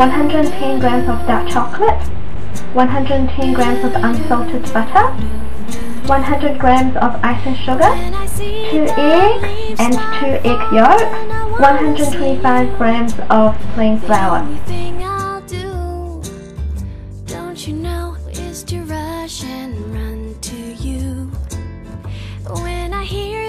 110 grams of dark chocolate, 110 grams of unsalted butter, 100 grams of icing sugar, 2 eggs and 2 egg yolks, 125 grams of plain flour. When I hear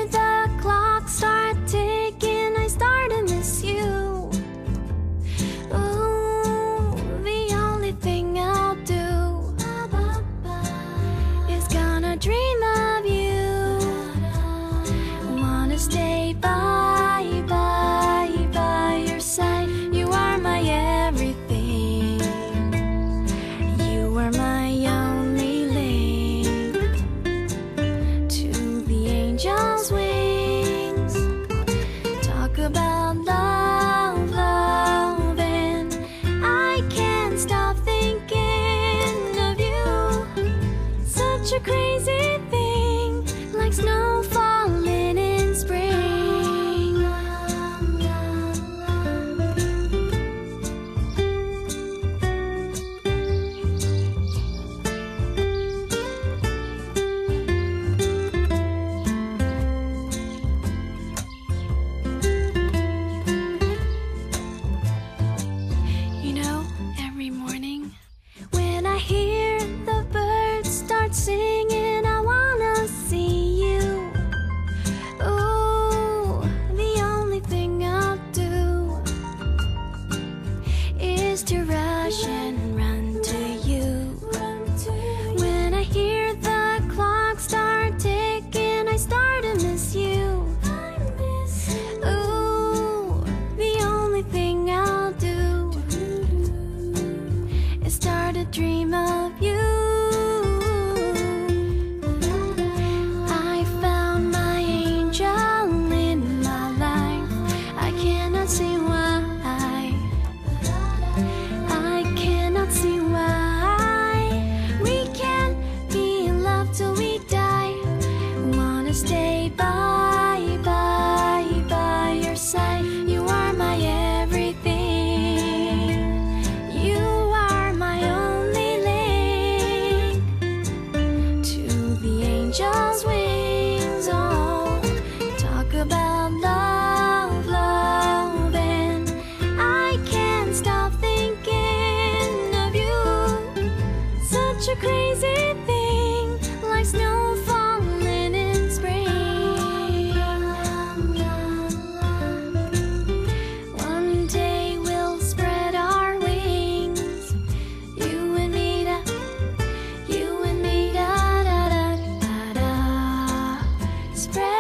such a crazy thing, like snow. to rush in. a crazy thing, like snow falling in spring. One day we'll spread our wings, you and me, da, you and me, da da da da da. Spread